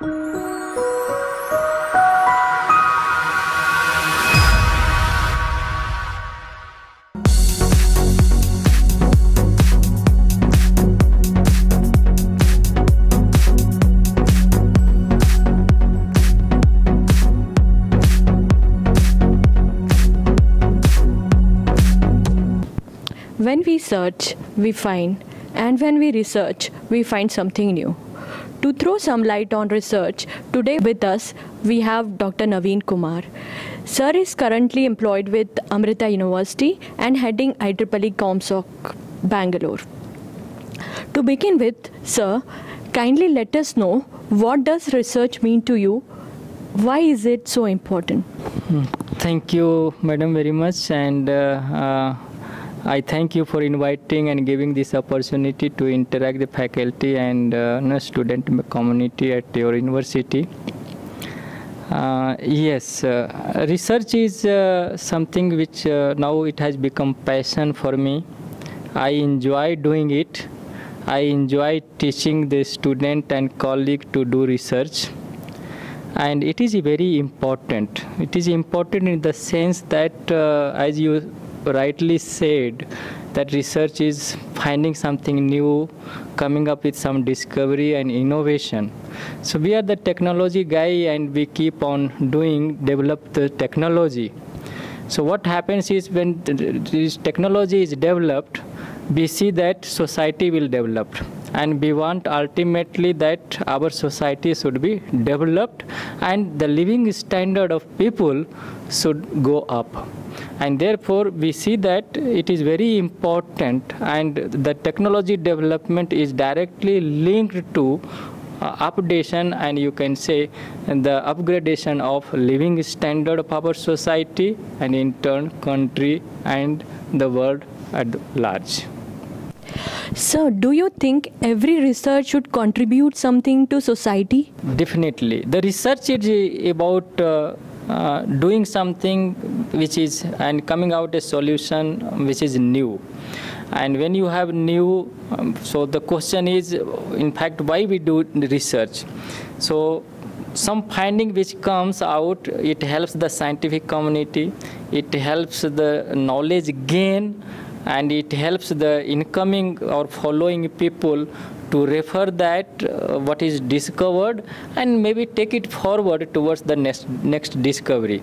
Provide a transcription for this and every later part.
When we search, we find, and when we research, we find something new. To throw some light on research, today with us we have Dr. Navin Kumar. Sir is currently employed with Amrita University and heading IEEE COMSOC Bangalore. To begin with, sir, kindly let us know what does research mean to you? Why is it so important? Thank you, madam, very much, and uh, uh, I thank you for inviting and giving this opportunity to interact the faculty and uh, student community at your university. Uh, yes, uh, research is uh, something which uh, now it has become passion for me. I enjoy doing it. I enjoy teaching the student and colleague to do research and it is very important it is important in the sense that uh, as you rightly said that research is finding something new coming up with some discovery and innovation. So we are the technology guy and we keep on doing develop the technology. So what happens is when this technology is developed we see that society will develop. And we want ultimately that our society should be developed and the living standard of people should go up and therefore we see that it is very important and the technology development is directly linked to uh, updation and you can say the upgradation of living standard of our society and in turn country and the world at large Sir, do you think every research should contribute something to society? Definitely. The research is about uh, uh, doing something which is and coming out a solution which is new. And when you have new, um, so the question is, in fact, why we do research. So some finding which comes out, it helps the scientific community, it helps the knowledge gain and it helps the incoming or following people to refer that uh, what is discovered and maybe take it forward towards the next next discovery.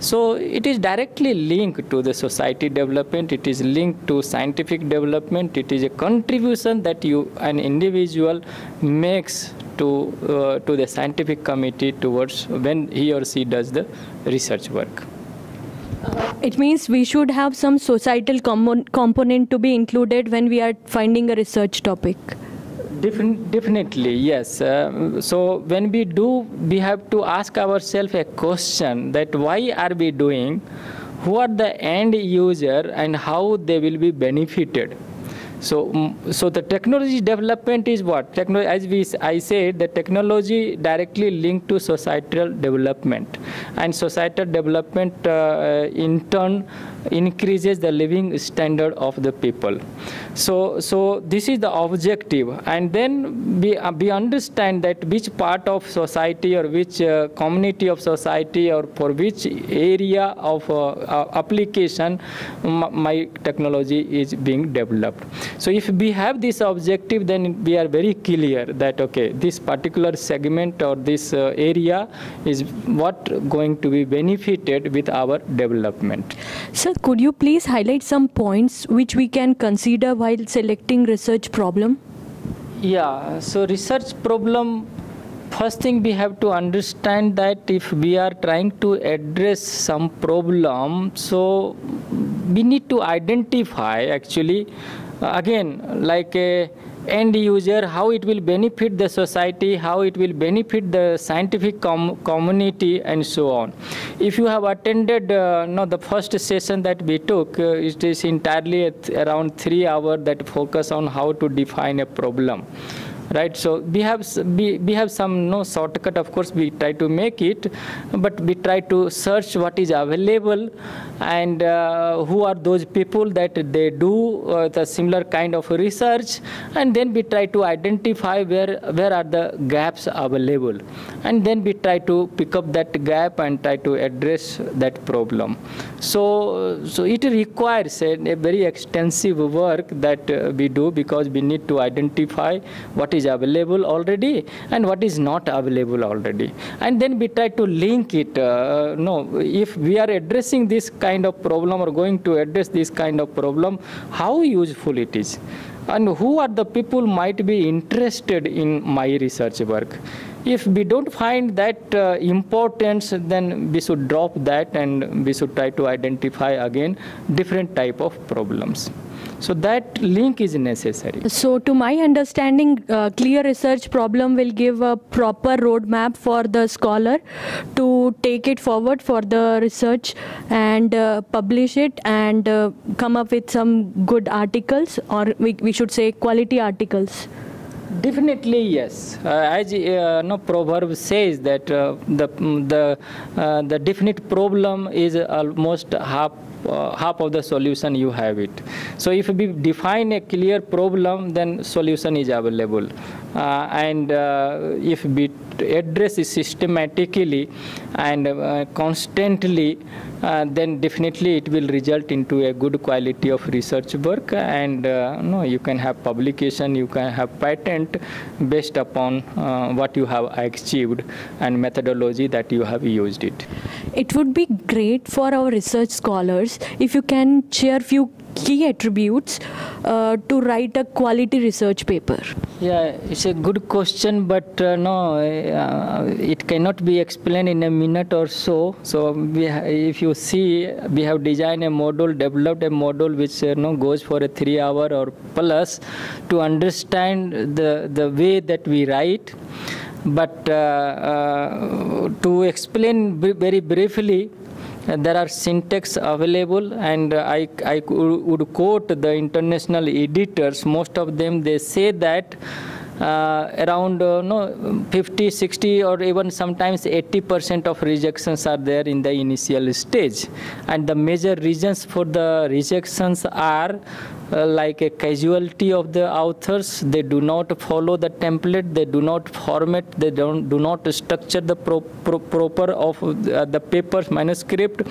So it is directly linked to the society development. It is linked to scientific development. It is a contribution that you an individual makes to uh, to the scientific committee towards when he or she does the research work. It means we should have some societal com- component to be included when we are finding a research topic. Defin- definitely, yes. Uh, so when we do, we have to ask ourselves a question that why are we doing? Who are the end user and how they will be benefited? So, so the technology development is what? Technology, as we, I said, the technology directly linked to societal development, and societal development uh, in turn increases the living standard of the people. So, so this is the objective, and then we uh, we understand that which part of society or which uh, community of society or for which area of uh, uh, application my technology is being developed. So if we have this objective, then we are very clear that okay, this particular segment or this uh, area is what going to be benefited with our development. Sir, could you please highlight some points which we can consider while selecting research problem? Yeah, so research problem first thing we have to understand that if we are trying to address some problem so we need to identify actually uh, again like a end user how it will benefit the society how it will benefit the scientific com community and so on. If you have attended uh, the first session that we took uh, it is entirely around 3 hours that focus on how to define a problem right so we have we, we have some no shortcut of course we try to make it but we try to search what is available and uh, who are those people that they do uh, the similar kind of research and then we try to identify where where are the gaps available. And then we try to pick up that gap and try to address that problem. So so it requires a, a very extensive work that uh, we do because we need to identify what is available already and what is not available already. And then we try to link it uh, no if we are addressing this kind of problem or going to address this kind of problem how useful it is? And who are the people might be interested in my research work if we don't find that uh, importance then we should drop that and we should try to identify again different type of problems so that link is necessary. So, to my understanding, uh, clear research problem will give a proper roadmap for the scholar to take it forward for the research and uh, publish it and uh, come up with some good articles, or we, we should say quality articles. Definitely yes. Uh, as uh, no proverb says that uh, the the uh, the definite problem is almost half uh, half of the solution you have it so if we define a clear problem then solution is available uh, and uh, if we address it systematically and uh, constantly uh, then definitely it will result into a good quality of research work and uh, no you can have publication you can have patent based upon what you have achieved and methodology that you have used it. It would be great for our research scholars if you can share few key attributes uh, to write a quality research paper? Yeah, it's a good question, but uh, no, uh, it cannot be explained in a minute or so. So, if you see, we have designed a model, developed a model which uh, no goes for a three hour or plus to understand the the way that we write. But uh, uh, to explain very briefly, there are syntax available and I, I would quote the international editors. Most of them they say that uh, around uh, no 50 60 or even sometimes 80 percent of rejections are there in the initial stage. And the major reasons for the rejections are uh, like a casualty of the authors they do not follow the template they do not format they don't do not structure the pro, pro, proper of uh, the paper's manuscript.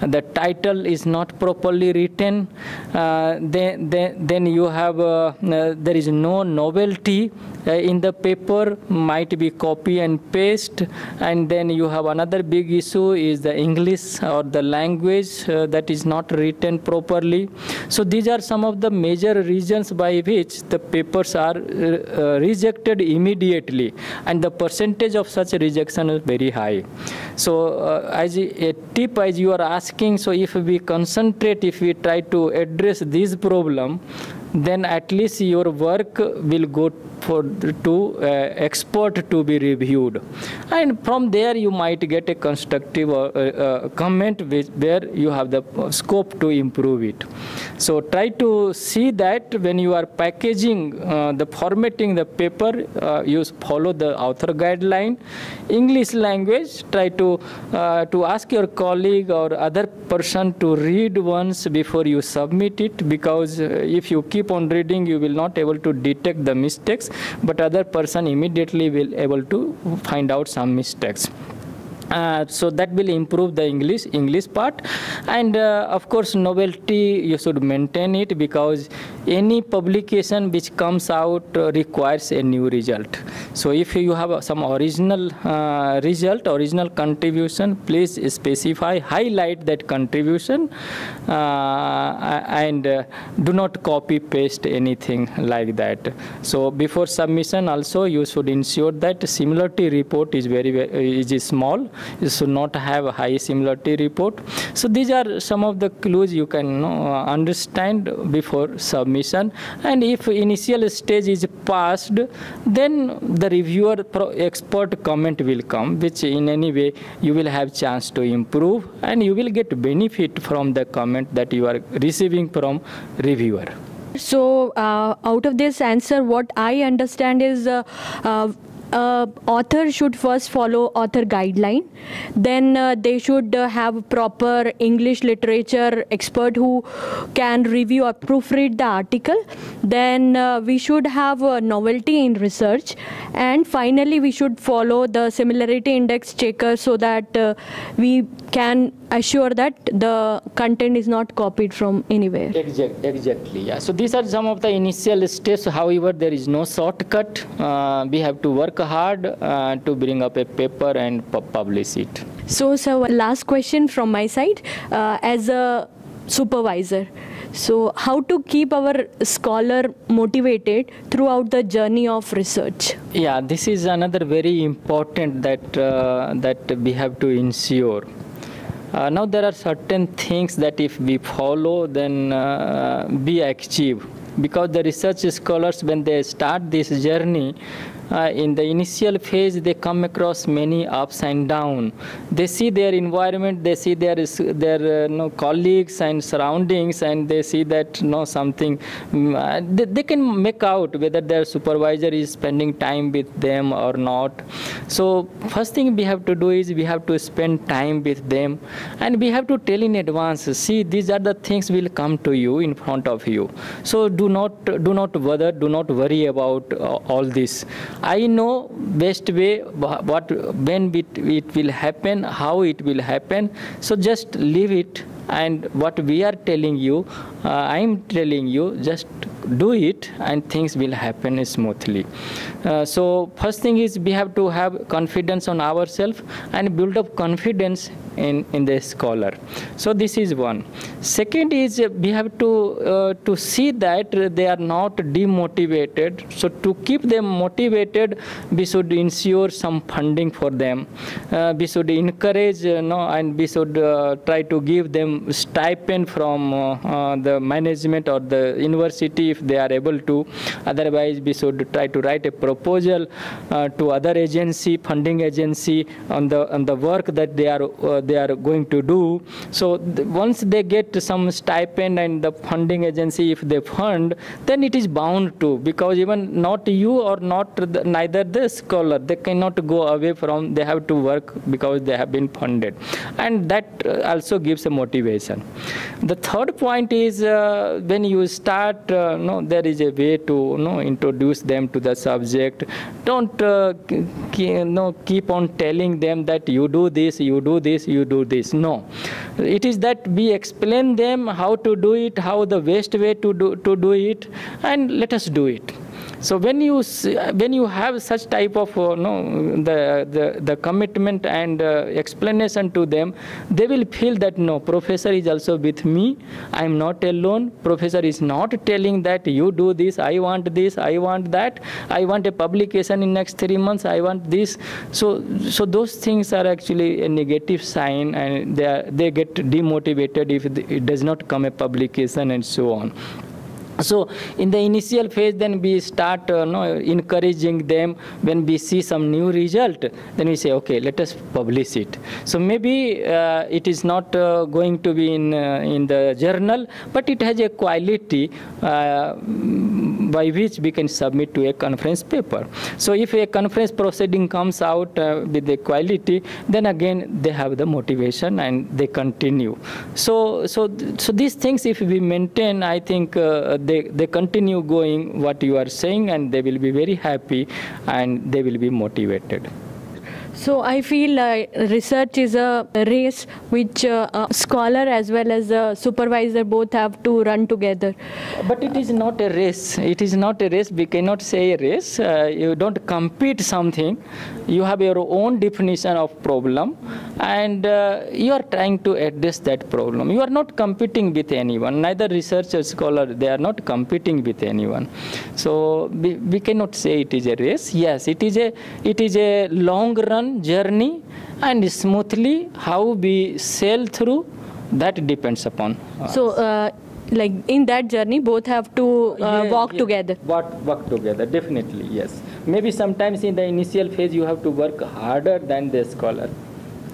The title is not properly written. Uh, then, then then you have uh, there is no novelty in the paper might be copy and paste and then you have another big issue is the english or the language that is not written properly. So these are some of the major reasons by which the papers are uh, rejected immediately and the percentage of such rejection is very high. So uh, as a tip as you are asking so if we concentrate if we try to address this problem then at least your work will go for to uh, to be reviewed. And from there you might get a constructive uh, uh, comment which, where you have the scope to improve it. So try to see that when you are packaging uh, the formatting the paper uh, you follow the author guideline. English language try to to ask your colleague or other person to read once before you submit it because if you keep on reading you will not able to detect the mistakes but other person immediately will able to find out some mistakes. Uh, so that will improve the english english part. And uh, of course novelty you should maintain it because any publication which comes out uh, requires a new result so if you have some original uh, result original contribution please specify highlight that contribution uh, and uh, do not copy paste anything like that so before submission also you should ensure that similarity report is very, very is small you should not have a high similarity report. So these are some of the clues you can uh, understand before submission. And if initial stage is passed, then the reviewer expert comment will come, which in any way you will have chance to improve and you will get benefit from the comment that you are receiving from reviewer. So, uh, out of this answer, what I understand is uh, uh, uh, author should first follow author guideline. Then uh, they should uh, have proper english literature expert who can review or proofread the article. Then uh, we should have a novelty in research. And finally we should follow the similarity index checker so that uh, we can assure that the content is not copied from anywhere Exact, exactly. Yeah. So these are some of the initial steps. However, there is no shortcut. Uh, we have to work hard uh, to bring up a paper and pu- publish it. So, so last question from my side uh, as a supervisor. So, how to keep our scholar motivated throughout the journey of research? Yeah, this is another very important that uh, that we have to ensure. Uh, now there are certain things that if we follow, then uh, we achieve. Because the research scholars, when they start this journey, uh, in the initial phase they come across many ups and downs they see their environment they see their their uh, colleagues and surroundings and they see that no something mm, uh, they, they can make out whether their supervisor is spending time with them or not. So first thing we have to do is we have to spend time with them and we have to tell in advance see these are the things will come to you in front of you. So do not do not bother do not worry about uh, all this I know best way what when it, it will happen, how it will happen. So just leave it. And what we are telling you, uh, I am telling you, just do it, and things will happen smoothly. Uh, so first thing is we have to have confidence on ourselves and build up confidence in in the scholar. So this is one. Second is uh, we have to uh, to see that they are not demotivated. So to keep them motivated, we should ensure some funding for them. Uh, we should encourage, uh, no, and we should uh, try to give them stipend from uh, the management or the university if they are able to. Otherwise, we should try to write a proposal to other agency, funding agency, on the on the work that they are they are going to do. So th- once they get some stipend and the funding agency, if they fund, then it is bound to because even not you or not the, neither the scholar, they cannot go away from. They have to work because they have been funded, and that uh, also gives a motivation. The third point is uh, when you start, uh, no, there is a way to no introduce them to the subject. Don't uh, no keep on telling them that you do this, you do this, you do this. No, it is that we explain them how to do it, how the best way to do to do it, and let us do it. So when you when you have such type of uh, no the, the the commitment and uh, explanation to them, they will feel that no professor is also with me. I am not alone. Professor is not telling that you do this. I want this. I want that. I want a publication in next three months. I want this. So so those things are actually a negative sign, and they are, they get demotivated if it does not come a publication and so on so in the initial phase then we start uh, encouraging them. When we see some new result then we say okay let us publish it. So maybe uh, it is not uh, going to be in uh, in the journal but it has a quality uh, by which we can submit to a conference paper. So if a conference proceeding comes out uh, with the quality then again they have the motivation and they continue. So so so these things if we maintain i think they they continue going what you are saying and they will be very happy and they will be motivated So I feel uh, research is a race which uh, a scholar as well as a supervisor both have to run together. But it is not a race. It is not a race. We cannot say a race. Uh, you don't compete something. You have your own definition of problem, and uh, you are trying to address that problem. You are not competing with anyone. Neither researcher, scholar, they are not competing with anyone. So we, we cannot say it is a race. Yes, it is a it is a long run journey, and smoothly how we sail through that depends upon. us. So uh, like in that journey both have to uh, Yeah, walk yeah. together. Work, work together, definitely, yes. Maybe sometimes in the initial phase you have to work harder than the scholar.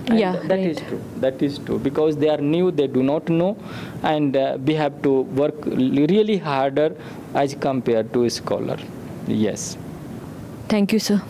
And Yeah, that is right. true. That is true because they are new, they do not know, and uh, we have to work really harder as compared to a scholar. Yes. Thank you, sir.